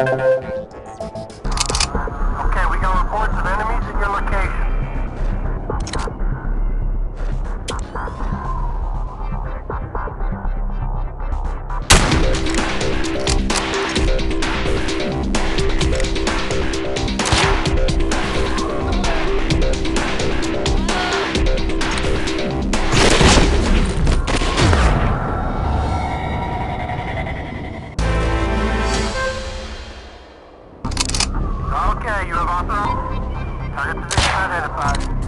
Okay, Target position identified.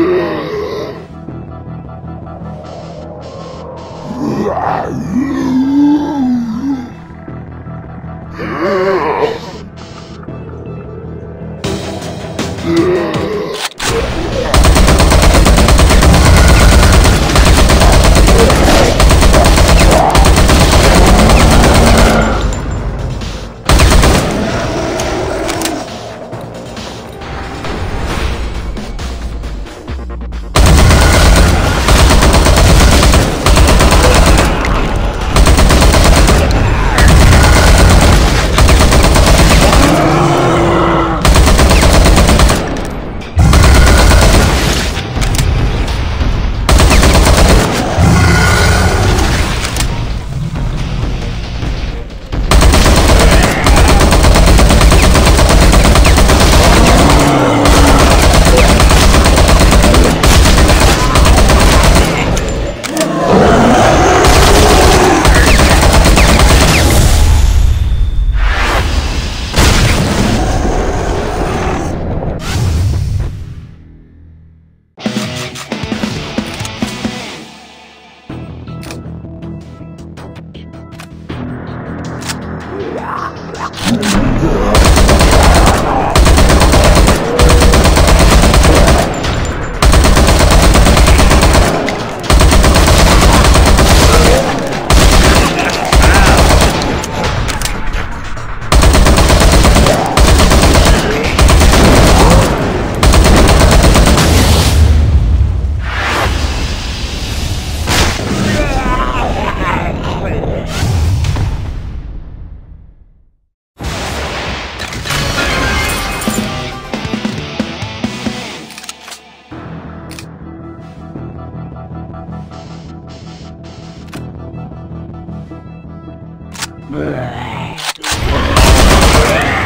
Yeah.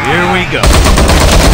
Here we go.